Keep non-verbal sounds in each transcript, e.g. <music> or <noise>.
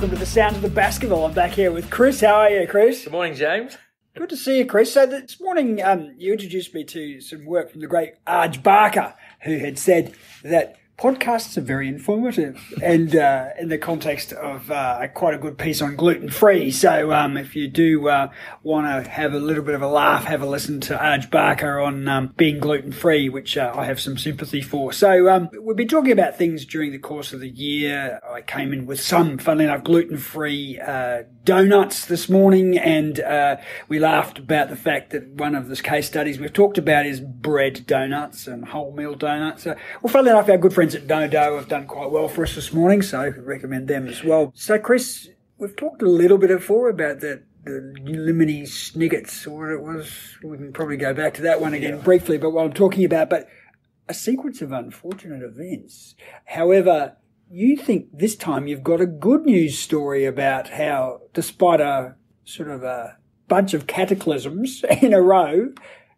welcome to the Hound of the Baskervilles. I'm back here with Chris. How are you, Chris? Good morning, James. Good to see you, Chris. So this morning, um, you introduced me to some work from the great Arj Barker, who had said that podcasts are very informative and uh, in the context of uh, quite a good piece on gluten free. So um, if you do uh, want to have a little bit of a laugh, have a listen to Arj Barker on um, being gluten free, which uh, I have some sympathy for. So um, we've been talking about things during the course of the year. I came in with some, funnily enough, gluten free uh, donuts this morning, and uh, we laughed about the fact that one of the case studies we've talked about is bread donuts and wholemeal donuts. well, funnily enough, our good friends friends at Dodo have done quite well for us this morning, so I recommend them as well. So, Chris, we've talked a little bit before about the the Lemony Snickets, or what it was. We can probably go back to that one again yeah. briefly, but what I'm talking about, but a sequence of unfortunate events. However, you think this time you've got a good news story about how, despite a sort of a bunch of cataclysms <laughs> in a row,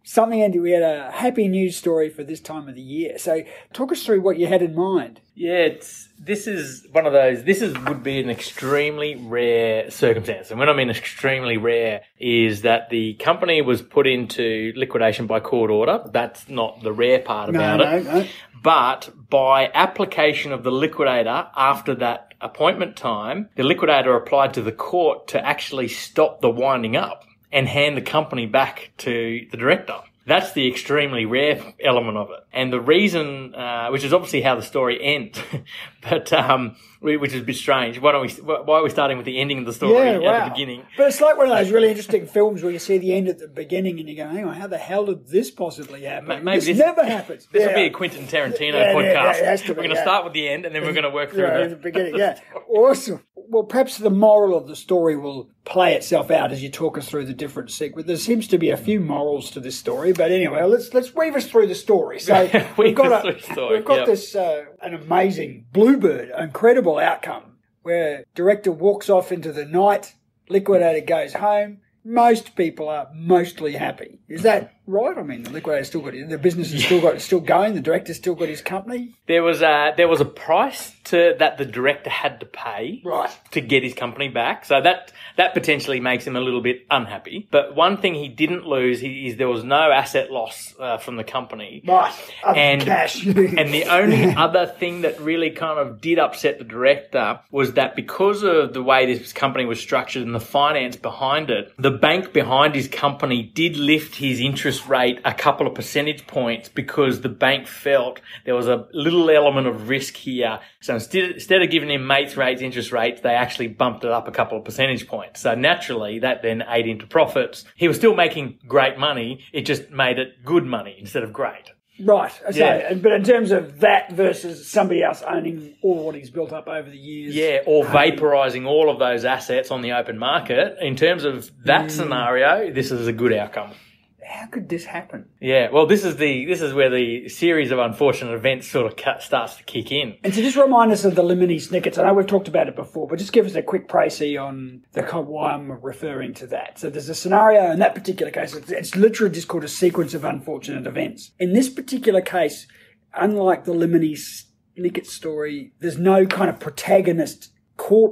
something Andy, we had a happy news story for this time of the year. So talk us through what you had in mind. Yeah, it's this is one of those this is would be an extremely rare circumstance. And when I mean extremely rare is that the company was put into liquidation by court order. That's not the rare part about no, it. No, no. But by application of the liquidator after that appointment time, the liquidator applied to the court to actually stop the winding up and hand the company back to the director. That's the extremely rare element of it. And the reason, uh, which is obviously how the story ends, <laughs> but, um, which is a bit strange. Why don't we, why are we starting with the ending of the story yeah, at wow. the beginning? But it's like one of those really interesting films where you see the end at the beginning and you go, hang on, how the hell did this possibly happen? Maybe this, this never happens. This yeah. will be a Quentin Tarantino yeah, podcast. We're going to start with the end and then we're going to work through the, the beginning. Yeah, awesome. Well, perhaps the moral of the story will play itself out as you talk us through the different sequences. There seems to be a few morals to this story, but anyway, let's let's weave us through the story. So <laughs> we've got, a, story. we've got yep. this uh, an amazing bluebird, incredible outcome where director walks off into the night, liquidator goes home. Most people are mostly happy. Is that right? I mean, the liquidator still got the business is still got still going. The director's still got his company. There was a there was a price to that the director had to pay right to get his company back. So that that potentially makes him a little bit unhappy. But one thing he didn't lose is there was no asset loss uh, from the company. Right, and cash. <laughs> and the only other thing that really kind of did upset the director was that because of the way this company was structured and the finance behind it, the bank behind his company did lift his interest interest rate a couple of percentage points because the bank felt there was a little element of risk here. So instead, instead of giving him mates rates, interest rates, they actually bumped it up a couple of percentage points. So naturally that then ate into profits. He was still making great money. It just made it good money instead of great. Right. So, yeah. but in terms of that versus somebody else owning all what he's built up over the years. Yeah, or vaporizing all of those assets on the open market. In terms of that mm. scenario, this is a good outcome how could this happen? Yeah, well, this is the this is where the series of unfortunate events sort of starts to kick in. And to just remind us of the Lemony Snickets, I know we've talked about it before, but just give us a quick précis on the why I'm referring to that. So there's a scenario in that particular case. It's, it's literally just called a sequence of unfortunate events. In this particular case, unlike the Lemony Snicket story, there's no kind of protagonist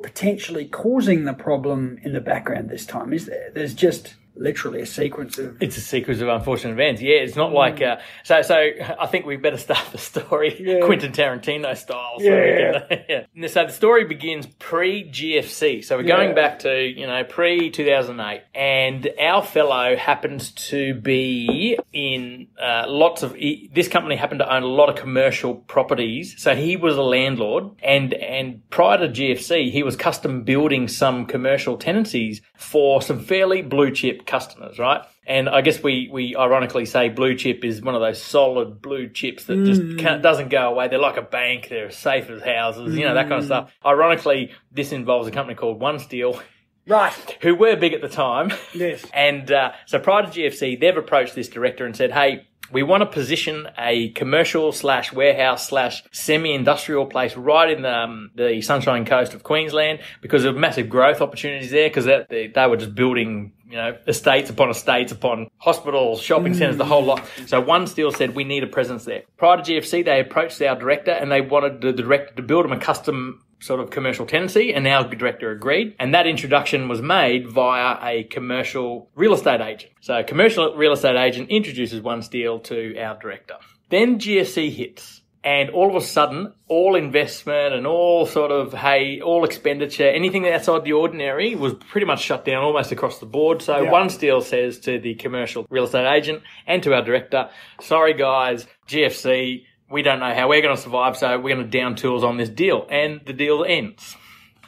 potentially causing the problem in the background this time, is there? There's just literally a sequence of. It's a sequence of unfortunate events. Yeah, it's not like uh, so. So I think we better start the story yeah. <laughs> Quentin Tarantino style. So yeah. Can, <laughs> yeah. So the story begins pre GFC. So we're going yeah. back to you know pre two thousand eight, and our fellow happens to be in uh, lots of. This company happened to own a lot of commercial properties, so he was a landlord, and and prior to GFC, he was custom building some commercial tenancies for some fairly blue chip customers, right? And I guess we, we ironically say blue chip is one of those solid blue chips that just mm. doesn't go away. They're like a bank. They're as safe as houses, you know, that kind of mm. stuff. Ironically, this involves a company called OneSteel. Right. <laughs> Who were big at the time. Yes. And uh, so prior to GFC, they've approached this director and said, hey, we want to position a commercial slash warehouse slash semi-industrial place right in the, um, the Sunshine Coast of Queensland because of massive growth opportunities there because they, they were just building you know, estates upon estates upon hospitals, shopping centres, the whole lot. So OneSteel said we need a presence there. Prior to GFC, they approached our director and they wanted the director to build them a custom sort of commercial tenancy, and our director agreed. And that introduction was made via a commercial real estate agent. So a commercial real estate agent introduces OneSteel to our director. Then GFC hits. And all of a sudden, all investment and all sort of, hey, all expenditure, anything outside the ordinary was pretty much shut down almost across the board. So Yeah. OneSteel says to the commercial real estate agent and to our director, sorry guys, GFC, we don't know how we're going to survive, so we're going to down tools on this deal. And the deal ends.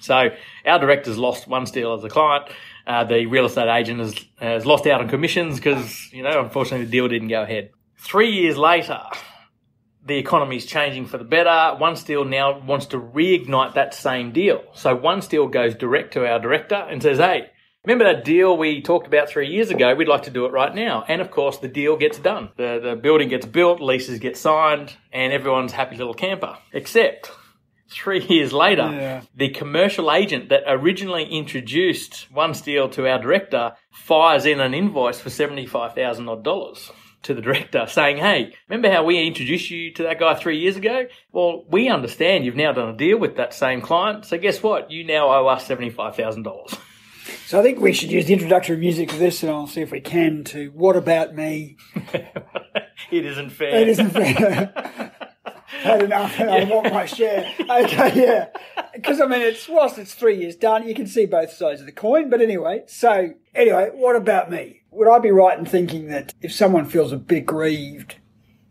So our director's lost one deal as a client. Uh, the real estate agent has, has lost out on commissions because, you know, unfortunately the deal didn't go ahead. Three years later, the economy's changing for the better. OneSteel now wants to reignite that same deal. So One Steel goes direct to our director and says, hey, remember that deal we talked about three years ago? We'd like to do it right now. And of course, the deal gets done. The, the building gets built, leases get signed, and everyone's happy little camper. Except three <laughs> years later, Yeah. the commercial agent that originally introduced OneSteel to our director fires in an invoice for 75,000 odd dollars to the director saying, Hey, remember how we introduced you to that guy three years ago? Well, we understand you've now done a deal with that same client. So guess what? You now owe us $75,000. So I think we should use the introductory music for this, and I'll see if we can to "What About Me." <laughs> it isn't fair. It isn't fair. <laughs> Had enough. and I want my share. Okay, yeah. Because I mean, it's whilst it's three years done, you can see both sides of the coin. But anyway, so anyway, what about me? Would I be right in thinking that if someone feels a bit grieved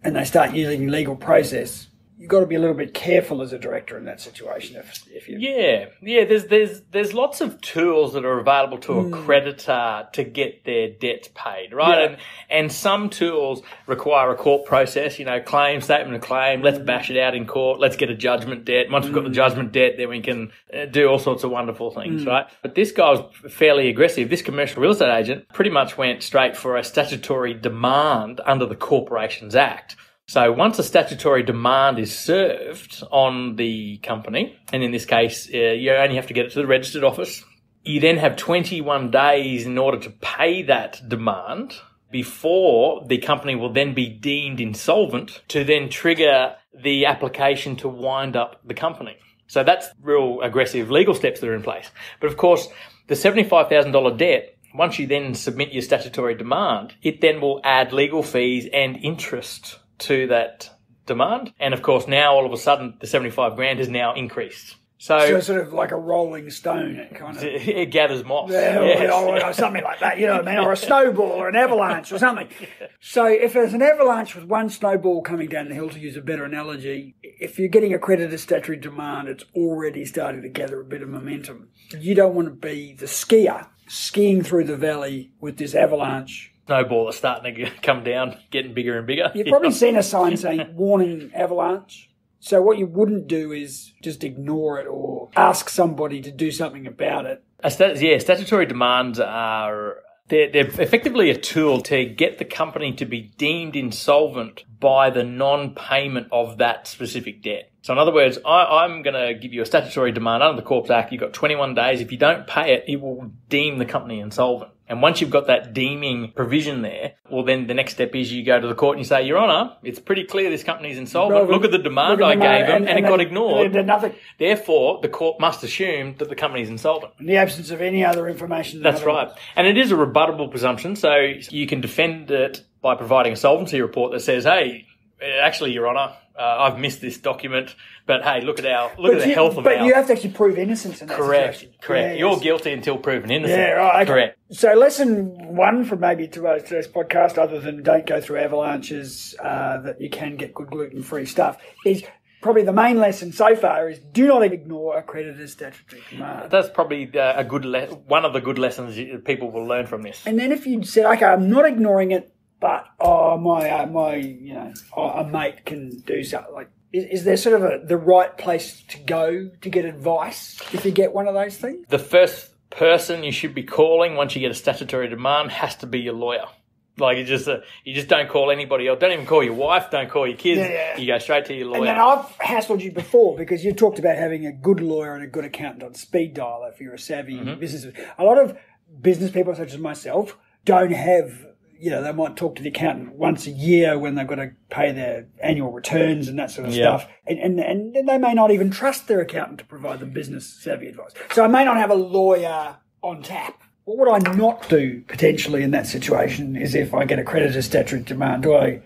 and they start using legal process, got to be a little bit careful as a director in that situation. If if you Yeah, yeah. There's there's there's lots of tools that are available to a hmm. creditor to get their debts paid, right? Yeah. And and some tools require a court process. You know, claim statement of claim. Let's bash it out in court. Let's get a judgment debt. Once we've got the hmm. judgment debt, then we can uh, do all sorts of wonderful things, hmm. right? But this guy was fairly aggressive. This commercial real estate agent pretty much went straight for a statutory demand under the Corporations Act. So once a statutory demand is served on the company, and in this case, uh, you only have to get it to the registered office, you then have 21 days in order to pay that demand before the company will then be deemed insolvent to then trigger the application to wind up the company. So that's real aggressive legal steps that are in place. But of course, the $75,000 debt once you then submit your statutory demand, it then will add legal fees and interest to that demand. And of course, now all of a sudden, the 75 grand has now increased. so So it's sort of like a rolling stone, it kind of. <laughs> it gathers moss. Yeah, Yes. or, or something like that, you know what I mean? Or a snowball or an avalanche or something. <laughs> So if there's an avalanche with one snowball coming down the hill, to use a better analogy, if you're getting a creditor statutory demand, it's already starting to gather a bit of momentum. You don't want to be the skier skiing through the valley with this avalanche. Snowball is starting to <laughs> come down, getting bigger and bigger. You've probably <laughs> seen a sign saying warning avalanche. So what you wouldn't do is just ignore it or ask somebody to do something about it. A stat- yeah, statutory demands are they're, they're effectively a tool to get the company to be deemed insolvent by the non-payment of that specific debt. So, in other words, I, I'm going to give you a statutory demand under the Corps Act. You've got 21 days. If you don't pay it, it will deem the company insolvent. And once you've got that deeming provision there, well, then the next step is you go to the court and you say, Your Honour, it's pretty clear this company's insolvent. Well, Look at the demand look I the gave them, and, it got ignored. Nothing. Therefore, the court must assume that the company's insolvent. In the absence of any other information. That's right. And it is a rebuttable presumption, so you can defend it by providing a solvency report that says, hey, actually, Your Honour, uh, I've missed this document, but hey, look at our look at the you, health of but our. you have to actually prove innocence in that correct, situation. correct. Yeah, You're guilty until proven innocent. Yeah, right. okay. Correct. So, lesson one from maybe today's, today's podcast, other than don't go through avalanches, uh, that you can get good gluten free stuff, is probably the main lesson so far is do not ignore a creditor's statutory command. That's probably uh, a good le- one of the good lessons people will learn from this. And then if you said, okay, I'm not ignoring it, but oh my uh, my you know oh, a mate can do something like. Is, is there sort of a, the right place to go to get advice if you get one of those things? The first person you should be calling once you get a statutory demand has to be your lawyer. Like you just uh, you just don't call anybody else. Don't even call your wife. Don't call your kids. Yeah, yeah. You go straight to your lawyer. And then I've hassled you before because you talked about having a good lawyer and a good accountant on speed dial if you're a savvy Mm-hmm. business. A lot of business people, such as myself, don't have you know, they might talk to the accountant once a year when they've got to pay their annual returns and that sort of Yeah. stuff. And, and, and they may not even trust their accountant to provide them business savvy advice. So I may not have a lawyer on tap. What would I not do potentially in that situation is if I get a creditor statutory demand, do I,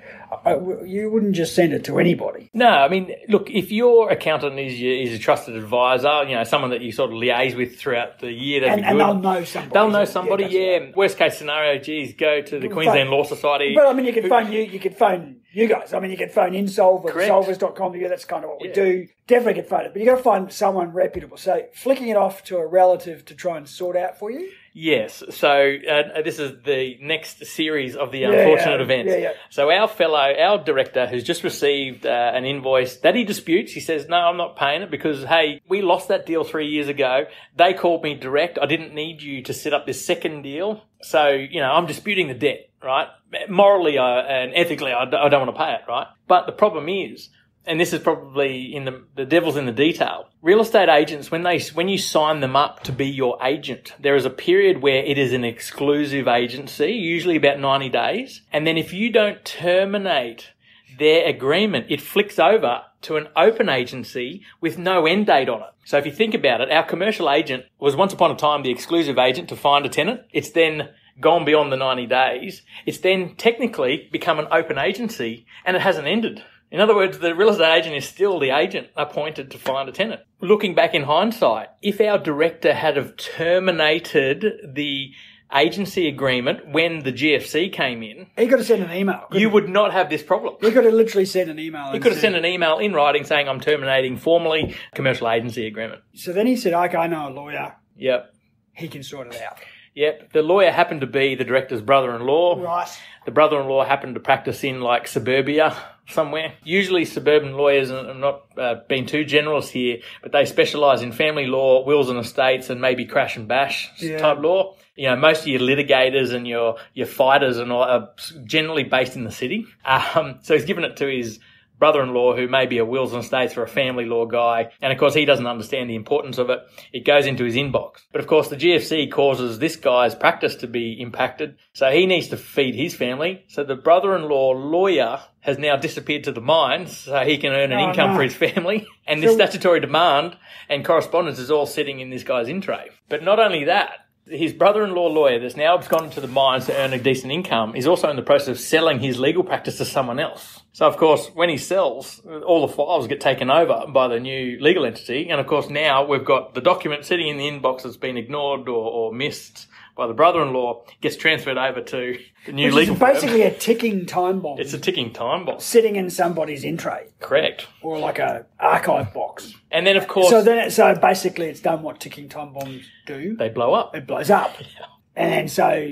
I, you wouldn't just send it to anybody. No, I mean, look, if your accountant is your, is a trusted advisor, you know, someone that you sort of liaise with throughout the year, And, and they'll know somebody. They'll know somebody, that's yeah. right. Worst case scenario, geez, go to the Queensland fine. Law Society. But I mean, you could phone you. You could phone you guys. I mean, you could phone Insolve or. Solvers.com. Yeah, that's kind of what we do. Definitely could phone it, but you got to find someone reputable. So flicking it off to a relative to try and sort out for you. Yes. So uh, this is the next series of the Yeah, unfortunate yeah, events. yeah, yeah. So our fellow, our director, has just received uh, an invoice that he disputes. He says, "No, I'm not paying it because hey, we lost that deal three years ago. They called me direct. I didn't need you to set up this second deal. So you know, I'm disputing the debt, right? Morally uh, and ethically, I don't want to pay it, right? But the problem is." And this is probably in the the devil's in the detail. Real estate agents, when they when you sign them up to be your agent, there is a period where it is an exclusive agency, usually about ninety days, and then if you don't terminate their agreement, it flicks over to an open agency with no end date on it. So if you think about it, our commercial agent was once upon a time the exclusive agent to find a tenant. It's then gone beyond the 90 days. It's then technically become an open agency and it hasn't ended. In other words, the real estate agent is still the agent appointed to find a tenant. Looking back in hindsight, if our director had have terminated the agency agreement when the GFC came in, He could have sent an email. you would not have this problem. He could have literally sent an email. You could have sent an email in writing saying I'm terminating formally commercial agency agreement. So then he said, "Okay, I know a lawyer. Yep. He can sort it out." Yep. The lawyer happened to be the director's brother-in-law. Right. The brother-in-law happened to practice in like suburbia somewhere. Usually suburban lawyers, and I'm not uh, being too generous here, but they specialise in family law, wills and estates, and maybe crash and bash Yeah. type law. You know, most of your litigators and your, your fighters and all are generally based in the city. Um, so he's given it to his brother-in-law who may be a wills and estates or a family law guy. And of course, he doesn't understand the importance of it. It goes into his inbox. But of course, the GFC causes this guy's practice to be impacted. So he needs to feed his family. So the brother-in-law lawyer has now disappeared to the mines so he can earn an Oh, income no. for his family. And this So- statutory demand and correspondence is all sitting in this guy's in tray. But not only that, his brother-in-law lawyer that's now gone to the mines to earn a decent income is also in the process of selling his legal practice to someone else. So of course, when he sells, all the files get taken over by the new legal entity. And of course, now we've got the document sitting in the inbox that's been ignored or, or missed by the brother-in-law gets transferred over to the new Which legal is firm. basically a ticking time bomb It's a ticking time bomb. sitting in somebody's in tray Correct. or like a archive box. And then of course, So then, it, so basically, it's done what ticking time bombs do. they blow up. It blows up, <laughs> and so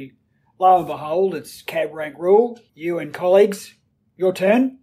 lo and behold, it's cab rank rule. You and colleagues, your turn.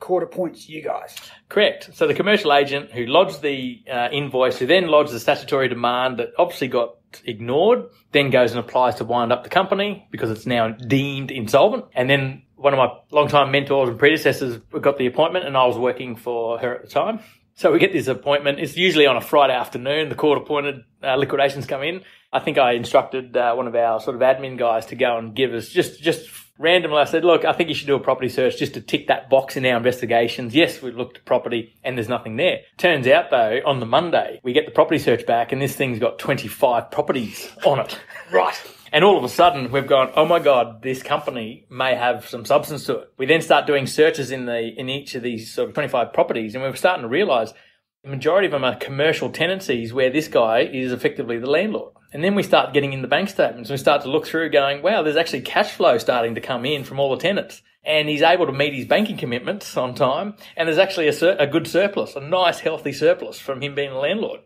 Quarter points, you guys. Correct. So the commercial agent who lodged the uh, invoice, who then lodged the statutory demand that obviously got ignored, then goes and applies to wind up the company because it's now deemed insolvent. And then one of my long-time mentors and predecessors got the appointment and I was working for her at the time. So we get this appointment. It's usually on a Friday afternoon. The court appointed uh, liquidations come in. I think I instructed uh, one of our sort of admin guys to go and give us just just randomly. I said, "Look, I think you should do a property search just to tick that box in our investigations." Yes, we looked at property and there's nothing there. Turns out though, on the Monday we get the property search back and this thing's got 25 properties on it. <laughs> Right. And all of a sudden, we've gone, oh my god, this company may have some substance to it. We then start doing searches in the in each of these sort of 25 properties, and we're starting to realise the majority of them are commercial tenancies where this guy is effectively the landlord. And then we start getting in the bank statements. We start to look through, going, wow, there's actually cash flow starting to come in from all the tenants. And he's able to meet his banking commitments on time. And there's actually a, sur- a good surplus, a nice, healthy surplus from him being a landlord.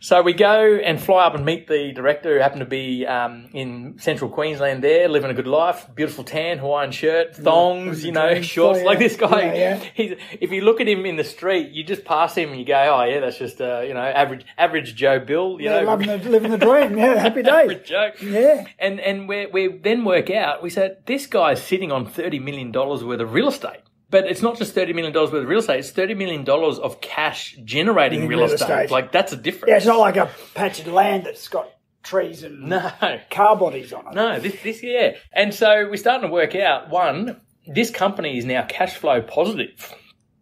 So we go and fly up and meet the director who happened to be um, in central Queensland there, living a good life. Beautiful tan, Hawaiian shirt, thongs, you know, shorts Oh, like this guy. Yeah, yeah. He's, if you look at him in the street, you just pass him and you go, oh yeah, that's just, uh, you know, average average Joe Bill, you Yeah, know. loving the, living the dream. Yeah, <laughs> happy day. average Joe. Yeah. And and we we then work out. We said this guy's sitting on thirty million dollars worth of real estate, but it's not just thirty million dollars worth of real estate. It's thirty million dollars of cash generating real, real estate. estate. Like that's a difference. Yeah, it's not like a patch of land that's got trees and No. car bodies on it. No, this, this, yeah. And so we're starting to work out one, this company is now cash flow positive.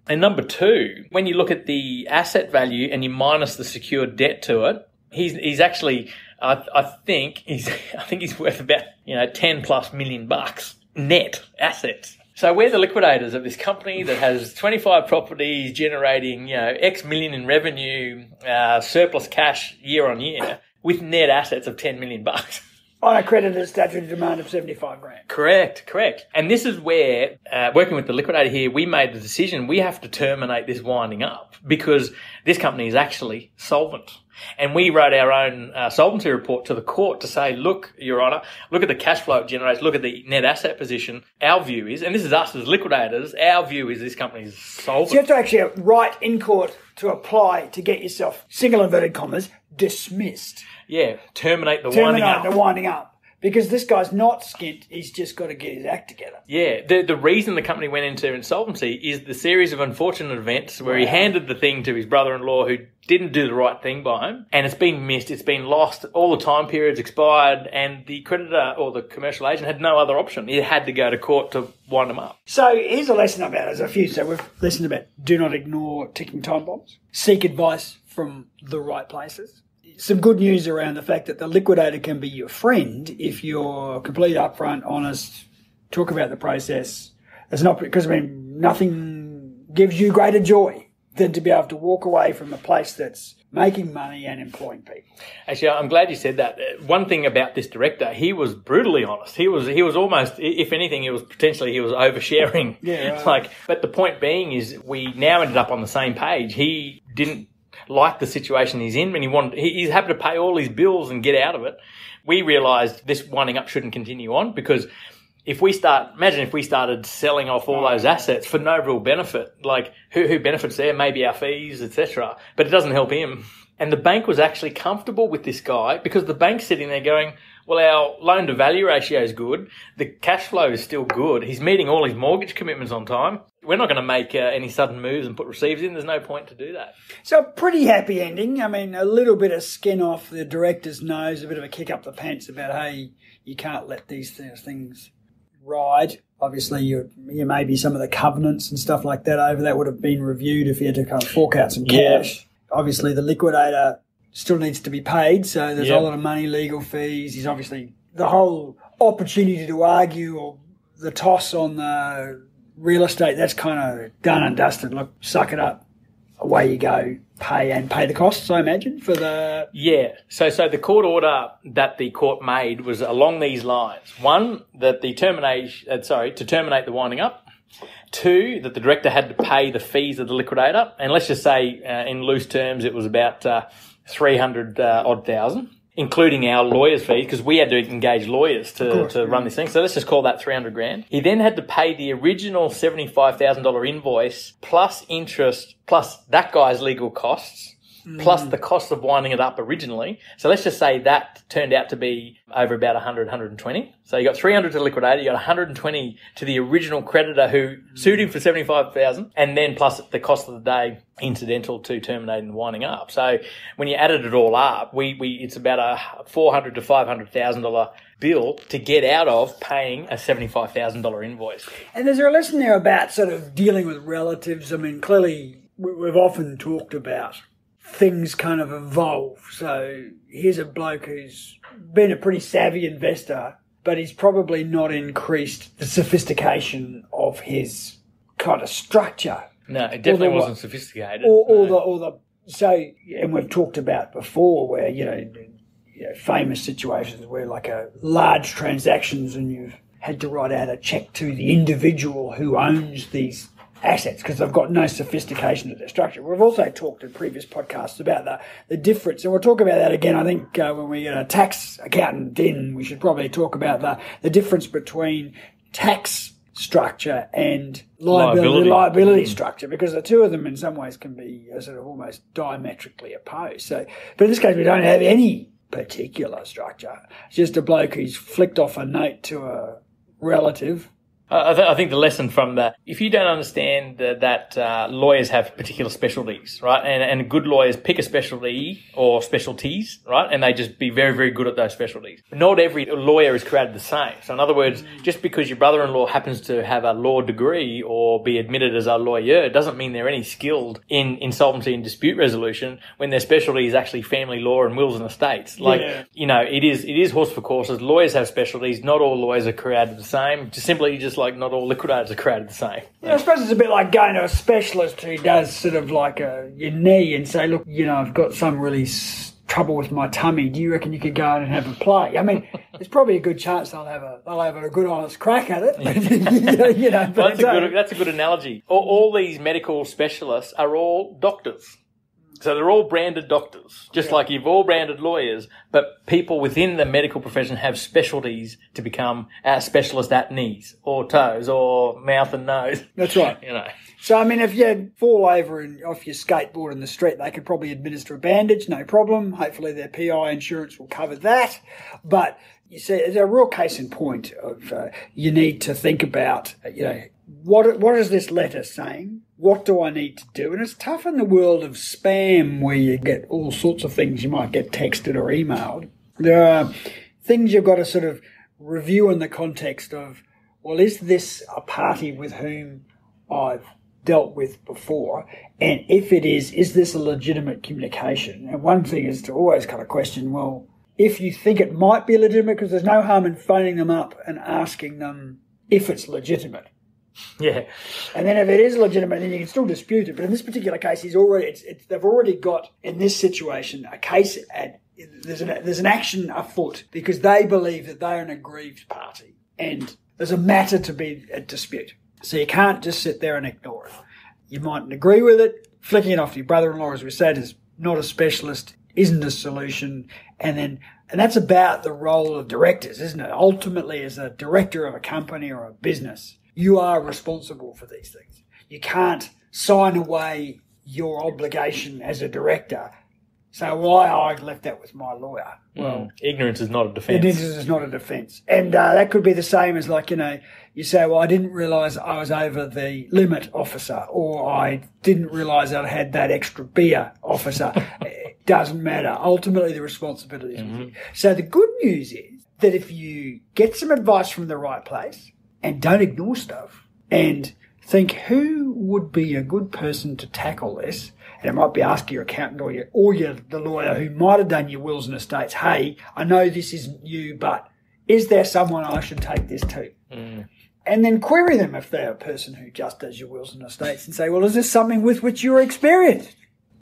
And number two, when you look at the asset value and you minus the secured debt to it, he's, he's actually, I, I think he's, <laughs> I think he's worth about, you know, 10 plus million bucks net assets. So we're the liquidators of this company that has 25 properties generating, you know, X million in revenue, uh, surplus cash year on year with net assets of 10 million bucks. <laughs> On a creditor's statutory demand of 75 grand. Correct, correct. And this is where, uh, working with the liquidator here, we made the decision we have to terminate this winding up because this company is actually solvent. And we wrote our own uh, solvency report to the court to say, look, Your Honour, look at the cash flow it generates, look at the net asset position. Our view is, and this is us as liquidators, our view is this company is solvent. So you have to actually write in court to apply to get yourself, single inverted commas, dismissed. Yeah, terminate the Terminate winding up. the winding up. Because this guy's not skint, he's just got to get his act together. Yeah, the the reason the company went into insolvency is the series of unfortunate events where he Wow. handed the thing to his brother-in-law who didn't do the right thing by him, and it's been missed, it's been lost, all the time periods expired, and the creditor or the commercial agent had no other option. He had to go to court to wind them up. So here's a lesson about it. There's a few. So we've listened about do not ignore ticking time bombs. Seek advice from the right places. Some good news around the fact that the liquidator can be your friend if you're completely upfront, honest, talk about the process. It's not because I mean nothing gives you greater joy than to be able to walk away from a place that's making money and employing people. Actually, I'm glad you said that. Uh, One thing about this director, he was brutally honest. He was, he was almost, if anything, he was potentially he was oversharing. Yeah, right. <laughs> Like, but the point being is, we now ended up on the same page. He didn't like the situation he's in, and he wanted, he, he's happy to pay all his bills and get out of it. We realised this winding up shouldn't continue on because. If we start, imagine if we started selling off all those assets for no real benefit, like who, who benefits there? Maybe our fees, etc. But it doesn't help him. And the bank was actually comfortable with this guy because the bank's sitting there going, well, our loan to value ratio is good. The cash flow is still good. He's meeting all his mortgage commitments on time. We're not going to make uh, any sudden moves and put receivers in. There's no point to do that. So pretty happy ending. I mean, a little bit of skin off the director's nose, a bit of a kick up the pants about hey, you can't let these things ride. Obviously, you you maybe some of the covenants and stuff like that over that would have been reviewed if you had to kind of fork out some Yeah. cash. Obviously, the liquidator still needs to be paid, so there's Yeah. a lot of money, legal fees. He's obviously the whole opportunity to argue or the toss on the real estate. That's kind of done and dusted. Look, suck it up away you go, pay and pay the costs, I imagine, for the. Yeah. So, so the court order that the court made was along these lines. One, that the termination, uh, sorry, to terminate the winding up. Two, that the director had to pay the fees of the liquidator. And let's just say, uh, in loose terms, it was about uh, 300 uh, odd thousand, including our lawyer's fees, because we had to engage lawyers to, course, to run this thing. So let's just call that 300 grand. He then had to pay the original $75,000 invoice plus interest, plus that guy's legal costs plus mm. the cost of winding it up originally. So let's just say that turned out to be over about 100, 120. So you got 300 to the liquidator, you got 120 to the original creditor who sued him for 75,000 and then plus the cost of the day incidental to terminating the winding up. So when you added it all up, we, we, it's about a 400 to $500,000 bill to get out of paying a $75,000 invoice. And there's a lesson there about sort of dealing with relatives. I mean, clearly, we've often talked about things kind of evolve. So here's a bloke who's been a pretty savvy investor, but he's probably not increased the sophistication of his kind of structure. No, it definitely what- wasn't sophisticated. or, or No. the or the so and we've talked about before where you know, you know famous situations where like a large transactions and you've had to write out a check to the individual who owns these assets because they've got no sophistication to their structure. We've also talked in previous podcasts about the, the difference, and we'll talk about that again. I think uh, when we get a tax accountant in, we should probably talk about the, the difference between tax structure and liability Liability. liability, structure because the two of them in some ways can be uh, sort of almost diametrically opposed. So, but in this case, we don't have any particular structure. It's just a bloke who's flicked off a note to a relative I, th- I, think the lesson from that, if you don't understand uh, that uh, lawyers have particular specialties, right, and, and good lawyers pick a specialty or specialties, right, and they just be very, very good at those specialties. Not every lawyer is created the same. So, in other words, just because your brother-in-law happens to have a law degree or be admitted as a lawyer doesn't mean they're any skilled in insolvency and dispute resolution when their specialty is actually family law and wills and estates. Like, yeah. you know, it is it is horse for courses. Lawyers have specialties. Not all lawyers are created the same. Just simply just like not all liquidators are created the same. Yeah, I suppose it's a bit like going to a specialist who does sort of like a, your knee and say, look, you know, I've got some really s- trouble with my tummy. Do you reckon you could go in and have a play? I mean, <laughs> there's probably a good chance they'll have a they'll have a good honest crack at it. <laughs> you know, well, that's a good uh, that's a good analogy. All, all these medical specialists are all doctors. So they're all branded doctors, just yeah. like you've all branded lawyers, but people within the medical profession have specialties to become a specialist at knees or toes or mouth and nose. That's right. <laughs> you know. So I mean, if you fall over and off your skateboard in the street, they could probably administer a bandage, no problem. Hopefully, their PI insurance will cover that. But you see, there's a real case in point of uh, you need to think about, you know, what what is this letter saying? What do I need to do? And it's tough in the world of spam where you get all sorts of things you might get texted or emailed. There are things you've got to sort of review in the context of, well, is this a party with whom I've dealt with before? And if it is, is this a legitimate communication? And one thing is to always kind of question, well, if you think it might be legitimate, because there's no harm in phoning them up and asking them if it's legitimate. Yeah. And then if it is legitimate, then you can still dispute it. But in this particular case, he's already it's, it's, they've already got in this situation a case at there's an there's an action afoot because they believe that they're an aggrieved party and there's a matter to be a dispute. So you can't just sit there and ignore it. You mightn't agree with it. Flicking it off to your brother-in-law, as we said, is not a specialist, isn't a solution. And then and that's about the role of directors, isn't it? Ultimately, as a director of a company or a business, you are responsible for these things. You can't sign away your obligation as a director. So why I left that with my lawyer? Well, mm. ignorance is not a defence. Ignorance is not a defence, and uh, that could be the same as like you know you say, well, I didn't realise I was over the limit, officer, or I didn't realise I had that extra beer, officer. <laughs> it doesn't matter. Ultimately, the responsibility is mm-hmm. with you. So the good news is that if you get some advice from the right place, and don't ignore stuff and think who would be a good person to tackle this. And it might be asking your accountant or your, or your, the lawyer who might have done your wills and estates, hey, I know this isn't you, but is there someone I should take this to? Mm. And then query them if they're a person who just does your wills and estates and say, well, is this something with which you're experienced?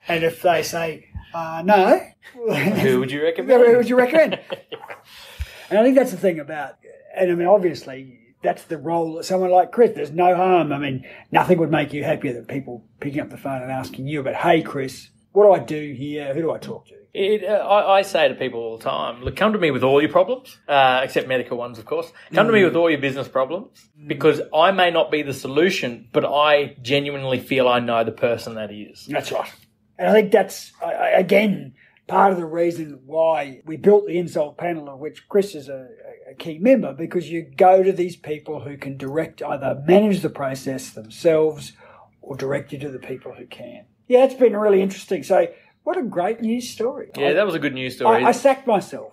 And if they say, uh, no. <laughs> who would you recommend? <laughs> Who would you recommend? <laughs> and I think that's the thing about, and I mean, obviously, that's the role that someone like Chris. There's no harm. I mean, nothing would make you happier than people picking up the phone and asking you about, "Hey, Chris, what do I do here? Who do I talk to?" It, uh, I, I, say to people all the time, look, come to me with all your problems, uh, except medical ones, of course. Come mm. to me mm. with all your business problems because I may not be the solution, but I genuinely feel I know the person that is. That's right. And I think that's, again, part of the reason why we built the insult panel, of which Chris is a, a, key member, because you go to these people who can direct, either manage the process themselves or direct you to the people who can. Yeah, it's been really interesting. So, what a great news story. Yeah, I, that was a good news story. I, I sacked myself.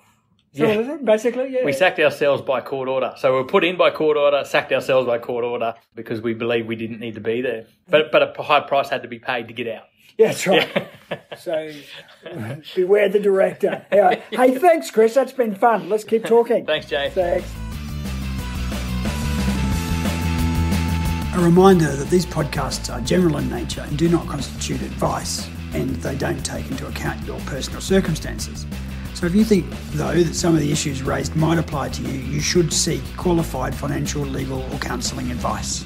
So yeah. basically, yeah. We sacked ourselves by court order. So we were put in by court order, sacked ourselves by court order because we believed we didn't need to be there. But but a high price had to be paid to get out. Yeah, that's right. <laughs> so beware the director. Anyway, <laughs> hey, thanks, Chris. That's been fun. Let's keep talking. <laughs> thanks, Jay. Thanks. A reminder that these podcasts are general in nature and do not constitute advice, and they don't take into account your personal circumstances. So if you think, though, that some of the issues raised might apply to you, you should seek qualified financial, legal, or counselling advice.